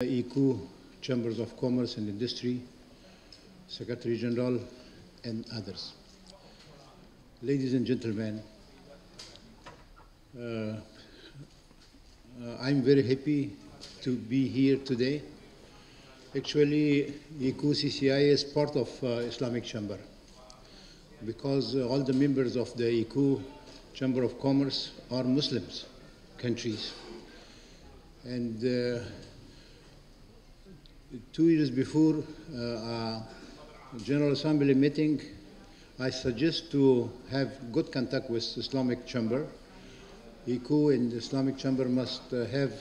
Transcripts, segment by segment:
ECO, Chambers of Commerce and Industry, Secretary General, and others. Ladies and gentlemen, uh, uh, I'm very happy to be here today. Actually, ECO CCI is part of uh, Islamic Chamber because uh, all the members of the ECO Chamber of Commerce are Muslims countries. And uh, two years before uh, General Assembly meeting, I suggest to have good contact with Islamic Chamber. ECO and Islamic Chamber must uh, have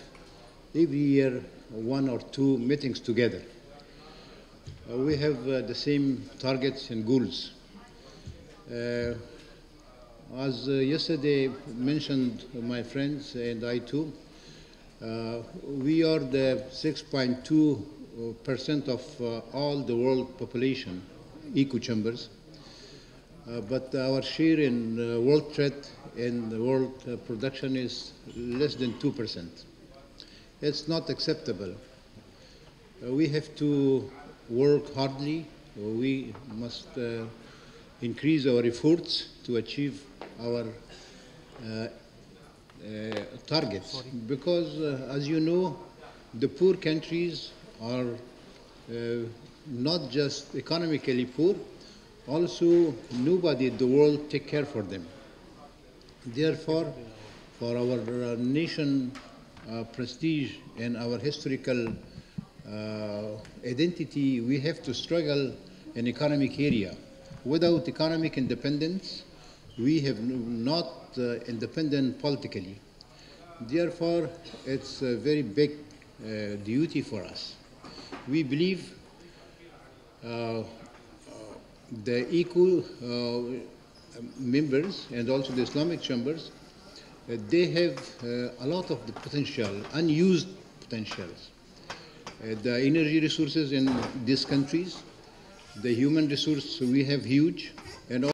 every year one or two meetings together. Uh, we have uh, the same targets and goals. Uh, as uh, yesterday mentioned my friends and I too, uh, we are the 6.2 percent of uh, all the world population, eco chambers. Uh, but our share in uh, world trade and the world production is less than 2%. It's not acceptable. we have to work hardly. We must increase our efforts to achieve our uh, uh, targets because uh, as you know the poor countries are not just economically poor also nobody in the world take care for them therefore for our nation prestige and our historical identity we have to struggle in economic area without economic independence, we have not uh, independent politically. Therefore, it's a very big uh, duty for us. We believe uh, uh the equal uh, members and also the Islamic chambers, uh, they have a lot of the potential, unused potentials. the energy resources in these countries, the human resource we have huge, and